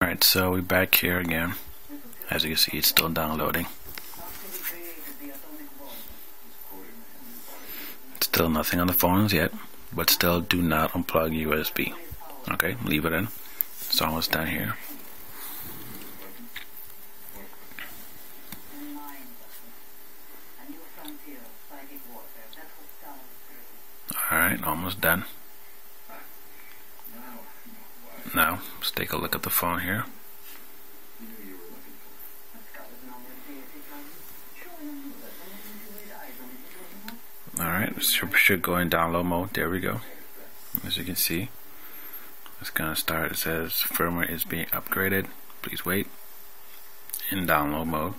Alright, so we're back here again. As you can see, it's still downloading. Still nothing on the phones yet, but still do not unplug USB. Okay, leave it in. It's almost done here. Alright, almost done. Now, let's take a look at the phone here. Alright, should, should go in download mode. There we go. As you can see, it's gonna start. It says firmware is being upgraded. Please wait. In download mode.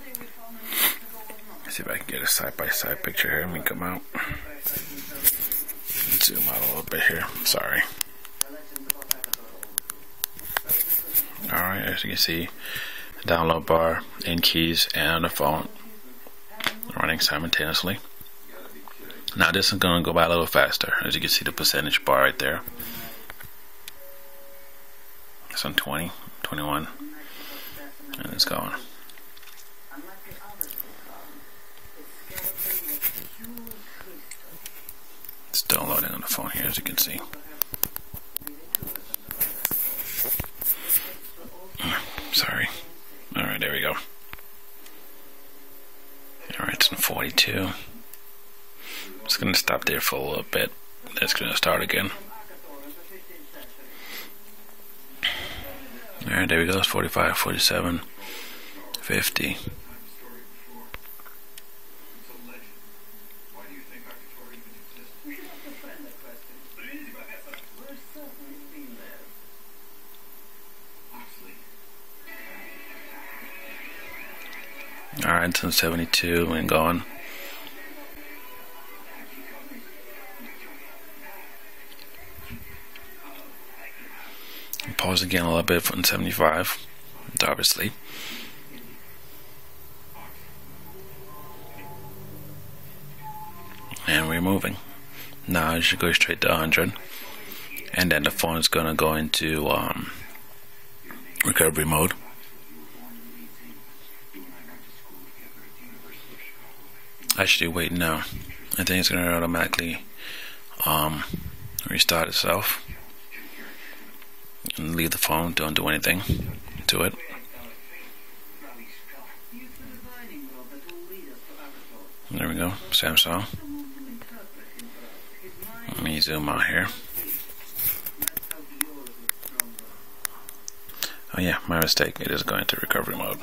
Let's see if I can get a side by side picture here. Let me come out. Zoom out a little bit here. Sorry. Alright, as you can see, download bar, in Kies, and the phone running simultaneously. Now this is going to go by a little faster. As you can see the percentage bar right there. It's on 20, 21, and it's going. It's downloading on the phone here as you can see. 22. It's going to stop there for a little bit. It's going to start again. Alright, there we go. It's 45, 47, 50. Alright, it's 72 and going. Pause again a little bit from 75, obviously. And we're moving. Now it should go straight to 100. And then the phone is going to go into um, recovery mode. Actually, wait, no. I think it's going to automatically um, restart itself and leave the phone. Don't do anything to it. There we go, Samsung. Let me zoom out here. Oh yeah, my mistake. It is going to recovery mode.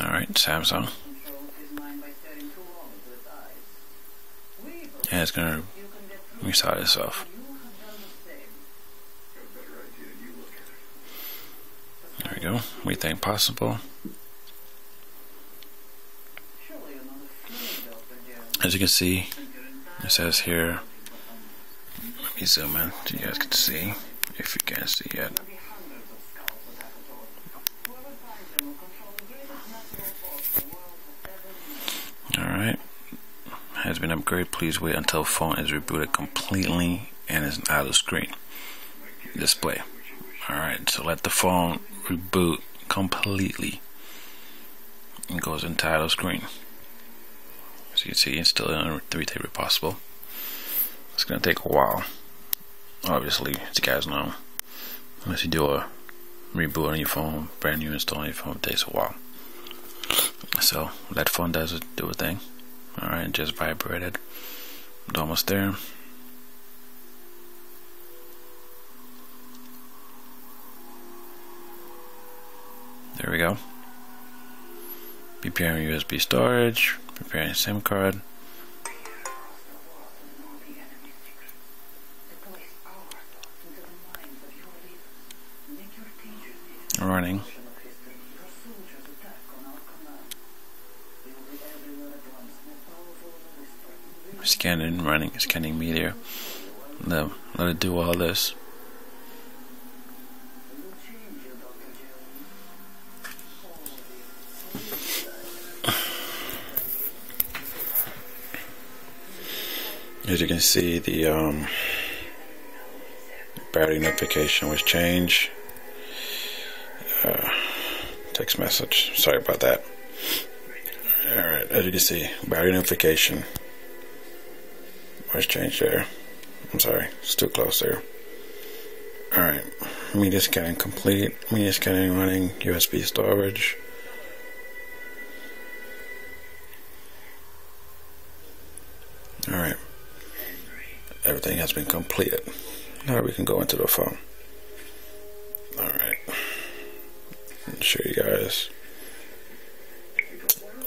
Alright, Samsung. Yeah, it's gonna restart itself. There we go. We think possible. As you can see, it says here. Let me zoom in so you guys can see if you can't see yet. Alright. Has been upgraded. Please wait until phone is rebooted completely and is out of screen display. Alright, so let the phone reboot completely and goes into title screen. As you can see, it's still in three tape if possible. It's gonna take a while. Obviously, as you guys know, unless you do a reboot on your phone, brand new install on your phone, it takes a while. So let phone does do a thing. Alright, just vibrated. Almost there. There we go. Preparing USB storage, preparing SIM card. Running. Scanning, running, scanning media. Let, let it do all this. As you can see, the um, battery notification was changed. Uh, text message. Sorry about that. Alright, as you can see, battery notification was changed there. I'm sorry, it's too close there. Alright, media scanning complete. Media scanning running USB storage. Alright, everything has been completed. Now we can go into the phone. Alright, show you guys.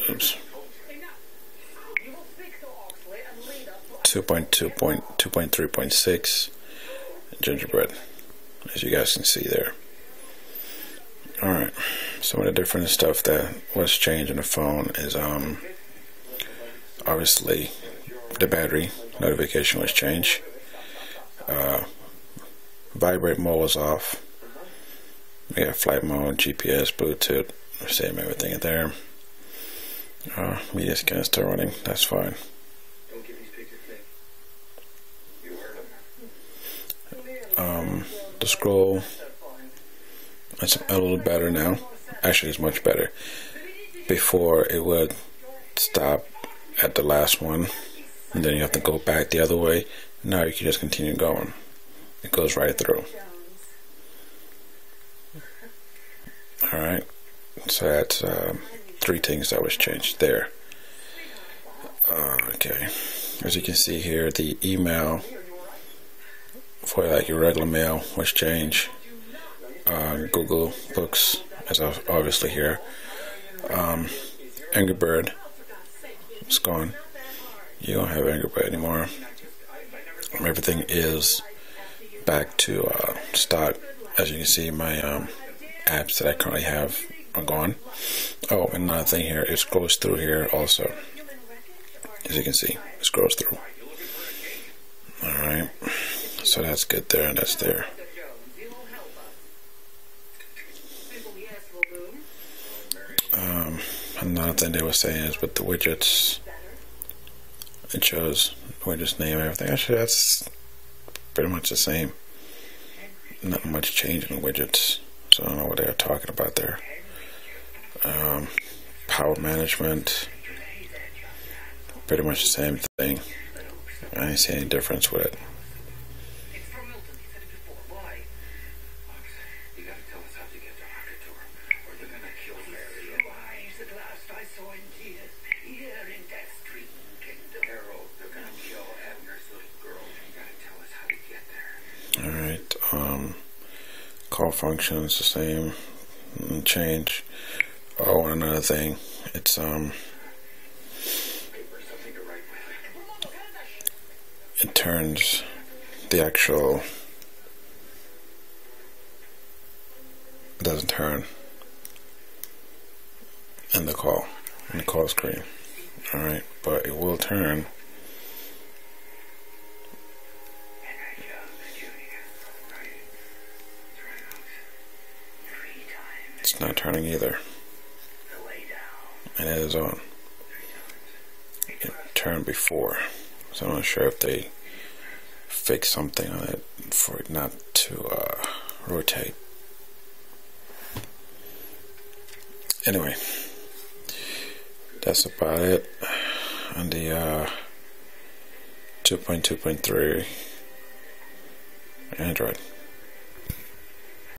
Oops. 2.2.2.3.6 gingerbread as you guys can see there. Alright some of the different stuff that was changed in the phone is um obviously the battery notification was changed. Uh, vibrate mode was off. We got flight mode GPS Bluetooth same everything in there. Uh, media is still running. That's fine um, the scroll. It's a little better now. Actually it's much better. Before it would stop at the last one and then you have to go back the other way. Now you can just continue going. It goes right through. Alright so that's um, three things that was changed there. Uh, okay. As you can see here the email for like your regular mail was changed. Uh, Google Books is obviously here. Um, Angry Bird it's gone. You don't have Angry Bird anymore. Everything is back to uh, start. As you can see, my um, apps that I currently have are gone. Oh, another thing here, it scrolls through here also. As you can see, it scrolls through. Alright. So that's good there, and that's there. Um, another thing they were saying is with the widgets, it shows widgets name and everything. Actually, that's pretty much the same. Not much change in widgets, so I don't know what they are talking about there. Um, power management, pretty much the same thing. I didn't see any difference with it. Alright, um, call function is the same, change. Oh, and another thing, it's, um, it turns the actual, it doesn't turn in the call, in the call screen. Alright, but it will turn It's not turning either. And it is on. It turned before. So I'm not sure if they fix something on it for it not to uh, rotate. Anyway, that's about it on the uh, 2.2.3 Android.